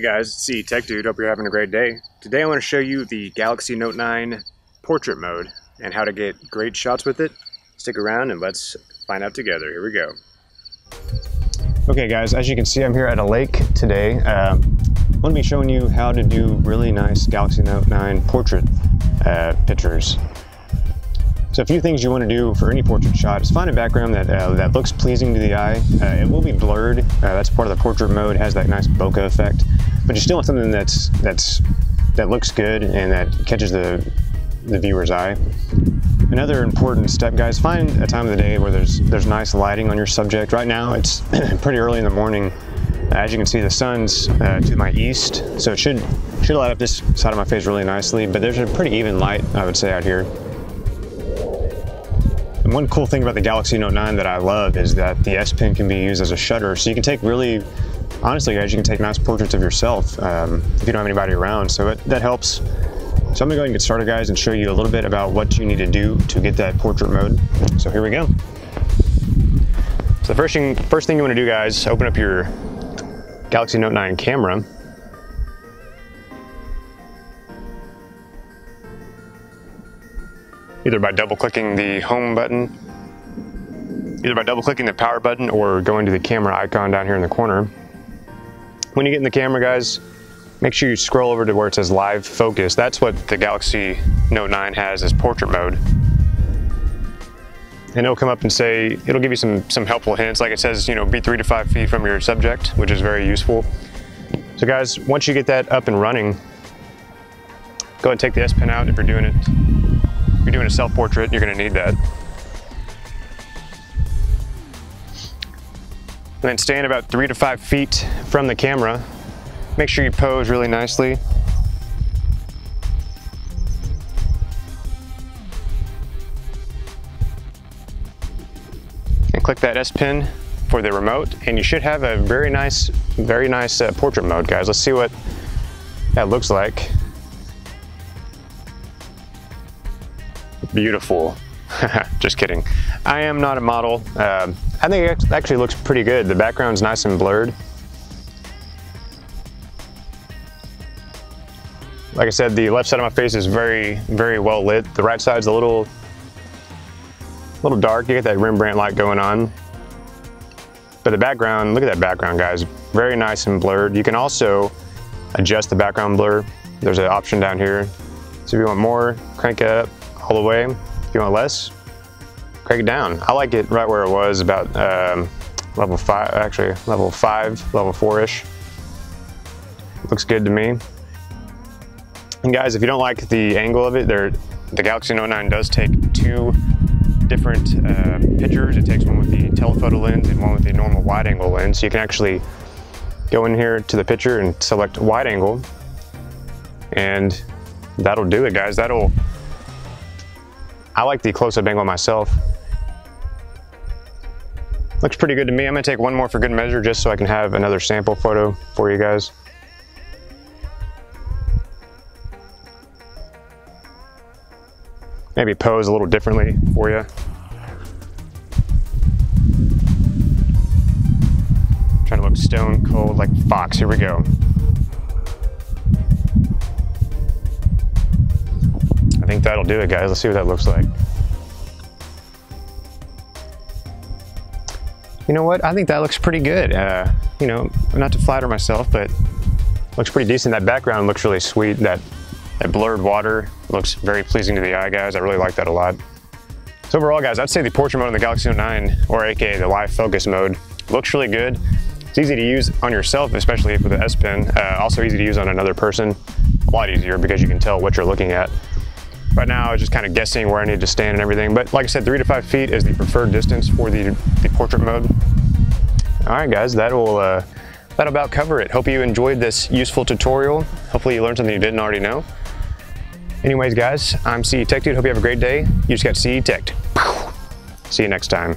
guys, CE Tech Dude. Hope you're having a great day. Today I want to show you the Galaxy Note 9 portrait mode and how to get great shots with it. Stick around and let's find out together. Here we go. Okay guys, as you can see I'm here at a lake today. Uh, I'm going to be showing you how to do really nice Galaxy Note 9 portrait uh, pictures. So a few things you want to do for any portrait shot is find a background that uh, that looks pleasing to the eye. Uh, it will be blurred. Uh, that's part of the portrait mode. Has that nice bokeh effect, but you still want something that's that's that looks good and that catches the the viewer's eye. Another important step, guys, find a time of the day where there's there's nice lighting on your subject. Right now, it's pretty early in the morning. As you can see, the sun's uh, to my east, so it should should light up this side of my face really nicely. But there's a pretty even light, I would say, out here. One cool thing about the Galaxy Note 9 that I love is that the S Pen can be used as a shutter. So you can take really, honestly guys, you can take nice portraits of yourself um, if you don't have anybody around. So it, that helps. So I'm gonna go ahead and get started guys and show you a little bit about what you need to do to get that portrait mode. So here we go. So the first thing, first thing you wanna do guys, open up your Galaxy Note 9 camera either by double clicking the home button, either by double clicking the power button or going to the camera icon down here in the corner. When you get in the camera guys, make sure you scroll over to where it says live focus. That's what the Galaxy Note 9 has as portrait mode. And it'll come up and say, it'll give you some, some helpful hints. Like it says, you know, be three to five feet from your subject, which is very useful. So guys, once you get that up and running, go ahead and take the S Pen out if you're doing it if you're doing a self-portrait, you're gonna need that. And then stand about three to five feet from the camera. Make sure you pose really nicely. And click that S Pen for the remote, and you should have a very nice, very nice uh, portrait mode, guys. Let's see what that looks like. Beautiful. Just kidding. I am not a model. Uh, I think it actually looks pretty good. The background's nice and blurred. Like I said, the left side of my face is very, very well lit. The right side's a little, little dark. You get that Rembrandt light going on. But the background, look at that background, guys. Very nice and blurred. You can also adjust the background blur. There's an option down here. So if you want more, crank it up all the way. If you want less, crank it down. I like it right where it was, about um, level five, actually level five, level four-ish. Looks good to me. And guys, if you don't like the angle of it, the Galaxy Note 9 does take two different uh, pictures. It takes one with the telephoto lens and one with the normal wide angle lens. So you can actually go in here to the picture and select wide angle and that'll do it guys. That'll I like the close-up angle myself. Looks pretty good to me. I'm gonna take one more for good measure just so I can have another sample photo for you guys. Maybe pose a little differently for you. Trying to look stone cold like Fox. Here we go. Think that'll do it, guys. Let's see what that looks like. You know what? I think that looks pretty good. Uh, you know, not to flatter myself, but looks pretty decent. That background looks really sweet. That, that blurred water looks very pleasing to the eye, guys. I really like that a lot. So overall, guys, I'd say the portrait mode in the Galaxy Note 9, or aka the live focus mode, looks really good. It's easy to use on yourself, especially with the S Pen. Uh, also easy to use on another person. A lot easier because you can tell what you're looking at. Right now, I was just kind of guessing where I need to stand and everything. But like I said, three to five feet is the preferred distance for the, the portrait mode. All right, guys, that will uh, that about cover it. Hope you enjoyed this useful tutorial. Hopefully you learned something you didn't already know. Anyways, guys, I'm CE Tech Dude. Hope you have a great day. You just got CE Tech. See you next time.